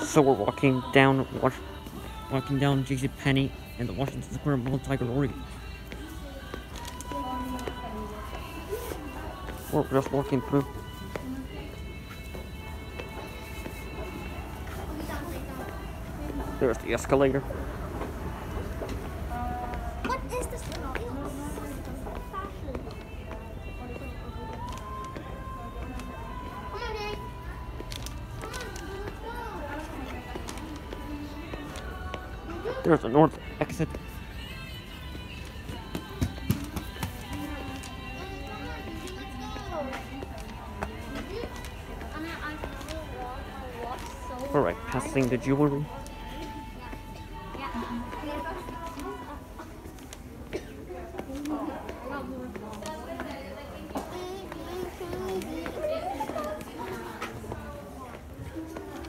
So we're walking down, wa- walking down J.C. Penney and the Washington Square Mall, Tigard, Oregon. We're just walking through. There's the escalator. There's a north exit. Alright, passing the jewelry.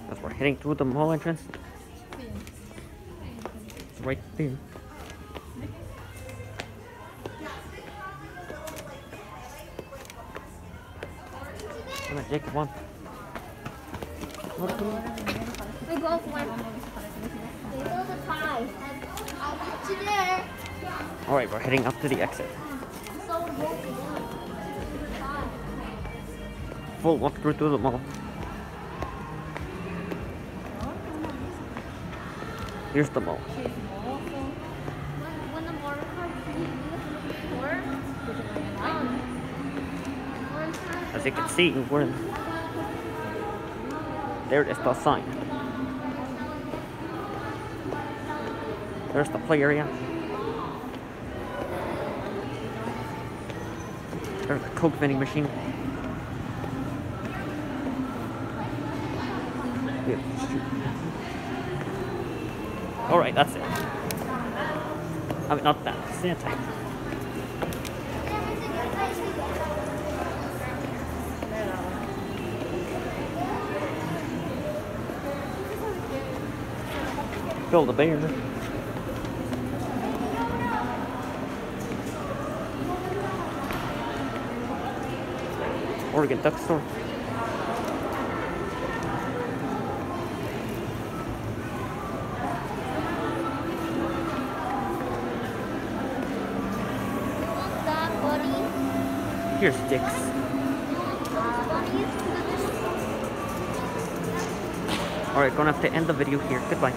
As we're heading through the mall entrance. Right there. Come on, one. What? We go for one. I'll put you there. Alright, we're heading up to the exit. Full walk through the mall. Here's the mall. As you can see, we're. There is the sign. There's the play area. There's the Coke vending machine. Alright, that's it. I mean, not that. Santa. Build a bear. Oregon Duck Store. Here's. Buddies? Alright, gonna have to end the video here. Goodbye.